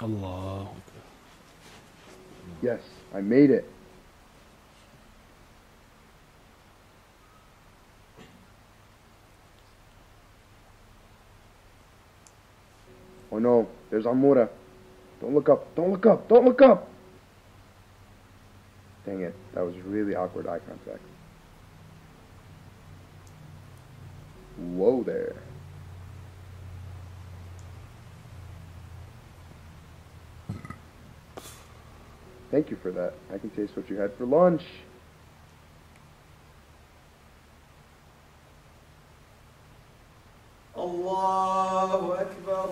Allah. Yes, I made it. Oh no, there's Amura. Don't look up, don't look up, don't look up! Dang it, that was really awkward eye contact. Whoa there. Thank you for that. I can taste what you had for lunch. Allahu Akbar.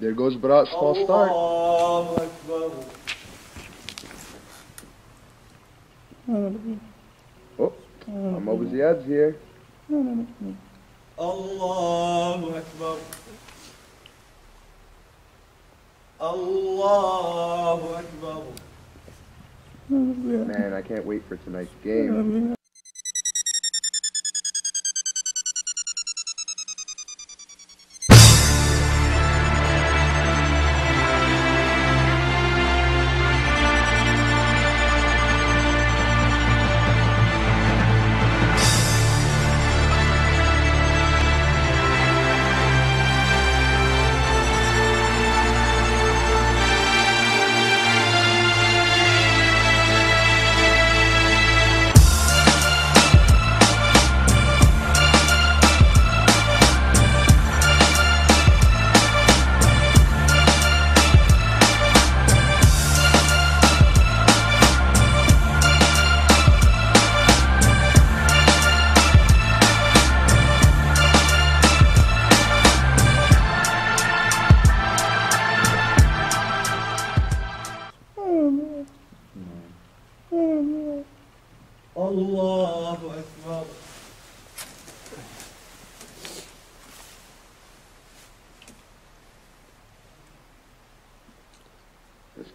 There goes Brat's false start. Allahu Akbar. Mm-hmm. I'm over the edge here. No, no, no. no. Allahu Akbar. Allahu Akbar. Man, I can't wait for tonight's game.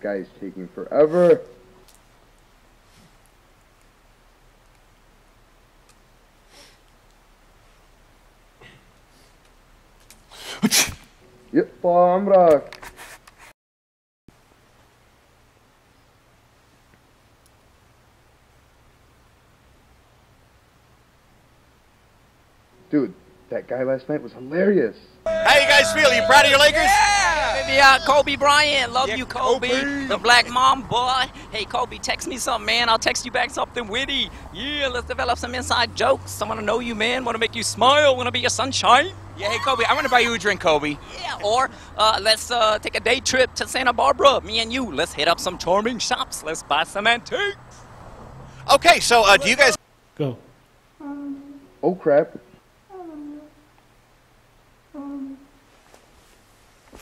guy's taking forever. Yapma Amrak. Dude, that guy last night was hilarious. How you guys feel? Are you proud of your Lakers? Yeah! Baby, uh, Kobe Bryant, love you, Kobe. The Black Mamba. Hey, Kobe, text me something, man. I'll text you back something witty. Yeah, let's develop some inside jokes. I want to know you, man. Want to make you smile. Want to be your sunshine. Yeah, hey Kobe, I'm gonna buy you a drink, Kobe. Yeah, or uh, let's uh, take a day trip to Santa Barbara. Me and you. Let's hit up some charming shops. Let's buy some antiques. Okay, so uh, do you guys Go. Oh crap.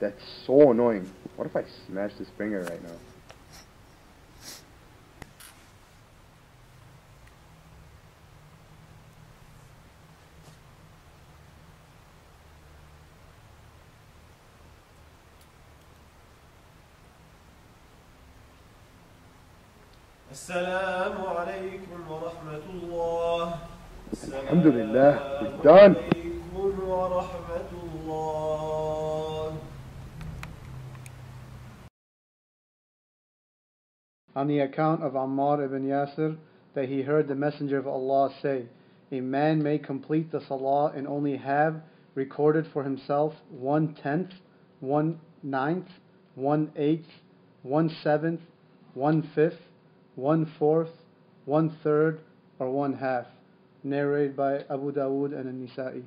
That's so annoying. What if I smash this finger right now? السلام عليكم ورحمة الله الحمد لله, we're done. on the account of Ammar ibn Yasir that he heard the Messenger of Allah say, A man may complete the salah and only have recorded for himself one tenth, one ninth, one eighth, one seventh, one fifth, one fourth, one third, or one half. narrated by Abu Dawood and An-Nasa'i.